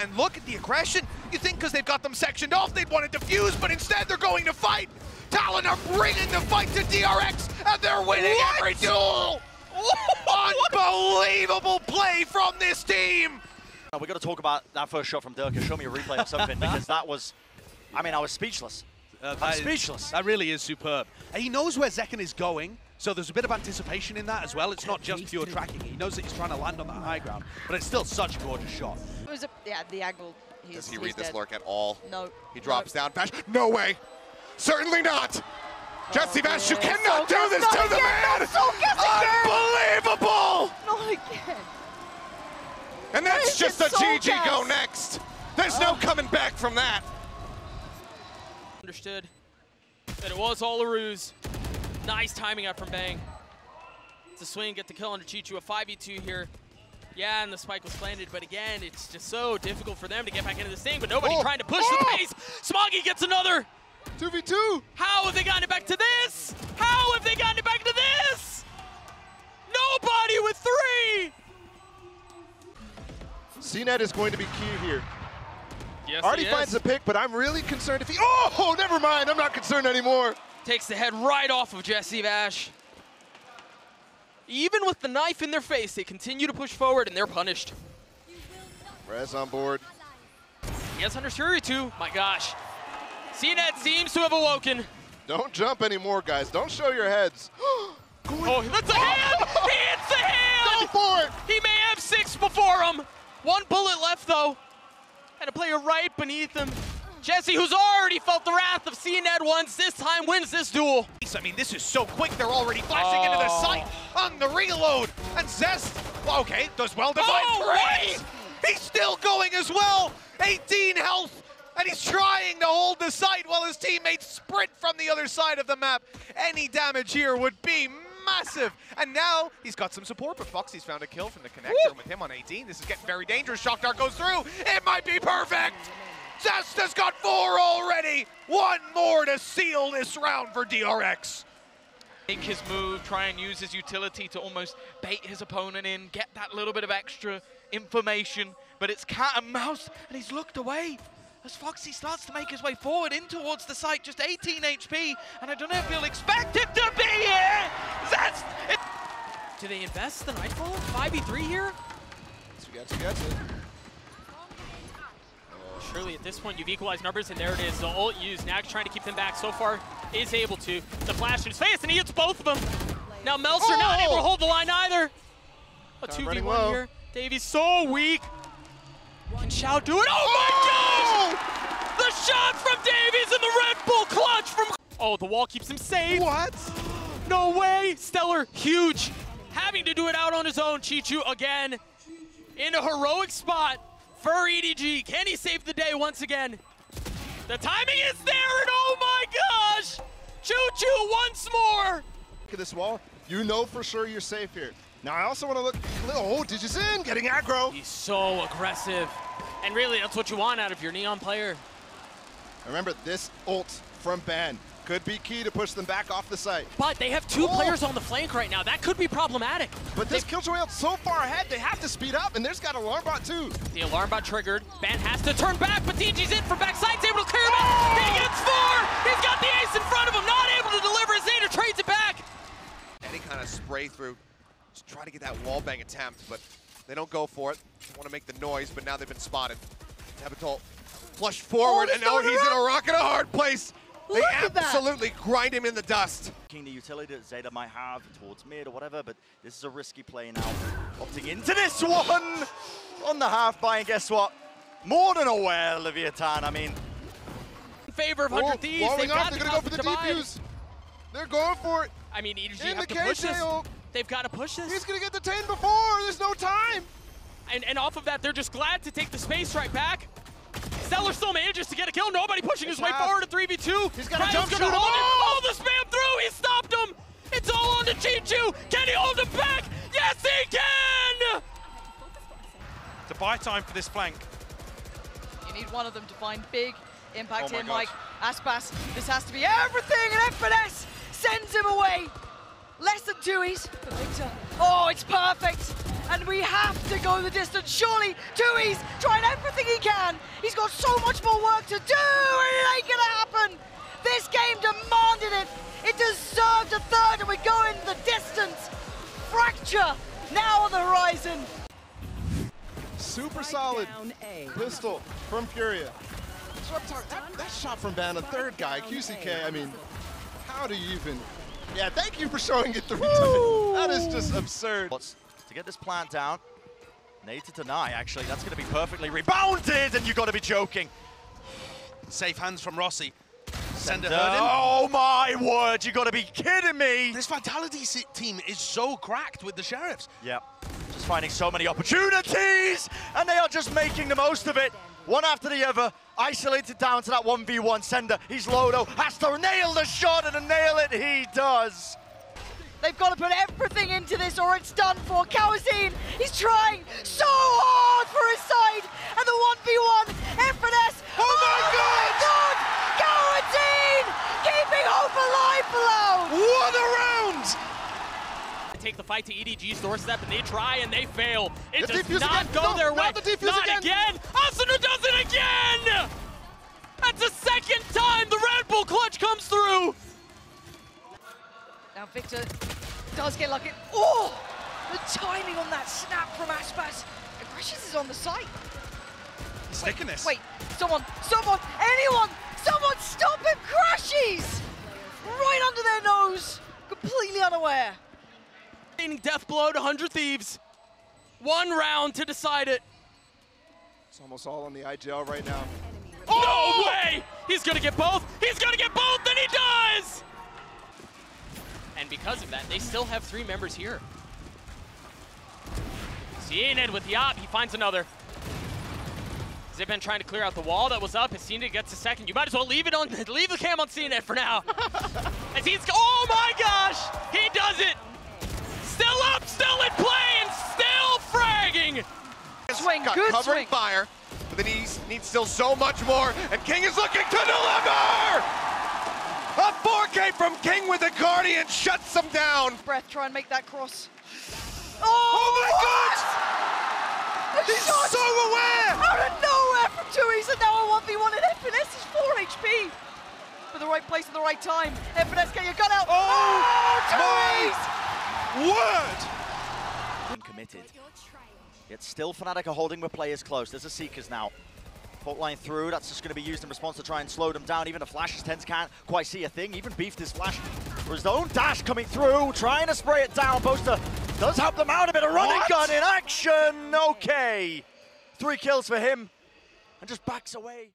And look at the aggression. You think because they've got them sectioned off, they'd want to defuse, but instead they're going to fight. Talon are bringing the fight to DRX, and they're winning What? every duel. Unbelievable play from this team. We got to talk about that first shot from Durka. Show me a replay or something because that was, I mean, I was speechless. Uh, I'm that is- speechless. That really is superb. And he knows where Zekken is going, so there's a bit of anticipation in that as well. It's not just pure tracking. He knows that he's trying to land on that high ground, but it's still such a gorgeous shot. It was a, yeah, the angle. He's, Does he he's read this dead. lurk at all? No. He drops down. Bash. No way. Certainly not. Jesse oh, Bash, you yeah. cannot do this not to the man. not Soulcast again. Unbelievable. Not again. And that's is just a it GG go next. There's no oh. coming back from that. Understood that it was all a ruse. Nice timing out from Bang. It's a swing, get the kill on CHICHOO, a 5v2 here. Yeah, and the spike was planted, but again, it's just so difficult for them to get back into this thing, but nobody Oh, trying to push oh. the pace. Smoggy gets another. 2v2. How have they gotten it back to this? How have they gotten it back to this? Nobody with three! cNed is going to be key here. Yes, Already he finds the pick, but I'm really concerned if he. Oh, never mind. I'm not concerned anymore. Takes the head right off of Jesse Vash. Even with the knife in their face, they continue to push forward and they're punished. Rez on board. Yes, under Shuri too. My gosh. cNed seems to have awoken. Don't jump anymore, guys. Don't show your heads. Oh, that's a hand! He hits the Go hand! for it. He may have six before him. One bullet left though. And a player right beneath him. Jesse, who's already felt the wrath of cNed once, this time wins this duel. I mean, this is so quick. They're already flashing into the Oh. sight on the reload. And Zest, well, okay, does well divide Oh, what? He's still going as well. 18 health. And he's trying to hold the site while his teammates sprint from the other side of the map. Any damage here would be massive. And now he's got some support, but Foxy's found a kill from the connector and with him on 18. This is getting very dangerous. Shock Dart goes through. It might be perfect. Zest has got four already. One more to seal this round for DRX. make his move, try and use his utility to almost bait his opponent in, get that little bit of extra information, but it's cat and mouse, and he's looked away as Foxy starts to make his way forward in towards the site, just 18 HP, and I don't know if he'll expect it to be here! That's it! Do they invest the Nightfall? 5v3 here? We Suygetsu gets it. Surely at this point you've equalized numbers and there it is. The ult used. Nags trying to keep them back. So far is able to. The flash in his face and he hits both of them. Now Meltzer not Oh! able to hold the line either. A 2v1 low. here. Davies so weak. Can Shao do it? Oh my oh! gosh! The shot from Davies and the Red Bull clutch from... Oh, the wall keeps him safe. What? No way! Stellar, huge. Having to do it out on his own, CHICHOO again. In a heroic spot for EDG. Can he save the day once again? The timing is there, and oh my gosh! Choo Choo once more! Look at this wall. You know for sure you're safe here. Now I also want to look. Oh, Digis in, getting aggro. He's so aggressive. And really, that's what you want out of your Neon player. Remember, this ult from Ban could be key to push them back off the site. But they have two Oh. players on the flank right now. That could be problematic. But this Killjoy ult so far ahead, they have to speed up, and there's got alarm bot too. The alarm bot triggered. Ban has to turn back, but DG's in from backside. He's able to clear him out. Oh! He gets four. He's got the ace in front of him. Not able to deliver. Zeta trades it back. Any kind of spray through. Just try to get that wall bang attempt, but they don't go for it. They want to make the noise, but now they've been spotted. Tabitol flushed forward, Oh, and now he's he's in a rock and a hard place. They Look at that. absolutely grind him in the dust. King the utility that Zeta might have towards mid or whatever, but this is a risky play now. Opting into this one on the half by, and guess what? More than aware, Leviathan. I mean, In favor of Oh, 100 Thieves. walling They've off, got they're gonna go for the cosmic defuse. They're going for it. I mean, EDG In have the to push this. They've got to push this. He's gonna get the 10 before. There's no time. And, and off of that, they're just glad to take the space right back. Stellar still manages to get a kill. Nobody pushing his way forward to 3v2. He's got a jump gonna shoot. hold it. Oh! The spam through. He stopped him. It's all on to CHICHOO. Can he hold him back? Yes, he can! To buy time for this flank. You need one of them to find big impact Oh my here, God. Mike. Aspas, this has to be everything, and FNS sends him away. Less than two E's Victor. Oh, it's perfect. And we have to go the distance. Surely, Tui's trying everything he can. He's got so much more work to do, and it ain't gonna happen. This game demanded it. It deserved a third, and we're going the distance. Fracture now on the horizon. Super solid pistol from Furia. So I'm talking, that, that shot from Vanna, third guy, QCK, I mean, how do you even... Yeah, thank you for showing it three times. That is just absurd. To get this plant down? Nade to deny, actually. That's going to be perfectly rebounded, and you've got to be joking. Safe hands from Rossi. Send it Uh, oh my word, you got to be kidding me. This Vitality team is so cracked with the Sheriffs. Yeah, just finding so many opportunities, and they are just making the most of it. One after the other, isolated down to that 1v1 sender. He's Lodo, has to nail the shot, and to nail it, he does. They've got to put everything into this or it's done for. Kawazine, he's trying so hard for his side. And the 1v1, Infiness. Oh, my God! God! Kawazine keeping hope alive below. What a round! Take the fight to EDG's doorstep and they try and they fail. It The does not again. go No, their way. the defuse not again. again. Asuna does it again! That's the second time the Red Bull clutch comes through. Now Victor does get lucky. Oh! The timing on that snap from Aspas. Aggressions is on the site. Sticking this. Wait, someone, someone, anyone, someone stop him! Crashes! Right under their nose, completely unaware. Death blow to 100 Thieves. One round to decide it. It's almost all on the IGL right now. No way! He's gonna get both. He's gonna get both, and he does! And because of that, they still have three members here. cNed with the op, he finds another. Zippen trying to clear out the wall that was up. cNed gets a second. You might as well leave it on, leave the cam on cNed for now. As he's, oh my gosh! He does it! Still up, still in play, and still fragging! Swing, Got good covering swing. fire, but then he needs still so much more, and King is looking to deliver! A 4K from King with the Guardian shuts him down. Breath, try and make that cross. Oh, Oh my what? God! A He's shot so aware! out of nowhere from Tui's, and now a 1v1 and Infiness is 4 HP. For the right place at the right time. Infiness, get your gun out. Oh, oh Tui's! Word! Uncommitted. Yet still Fnatic are holding with players close. There's a Seekers now. Fault line through, that's just going to be used in response to try and slow them down. Even the flashes tens can't quite see a thing. Even beefed his flash for his own dash coming through, trying to spray it down. Boaster does help them out a bit. A running What? gun in action. Okay. Three kills for him and just backs away.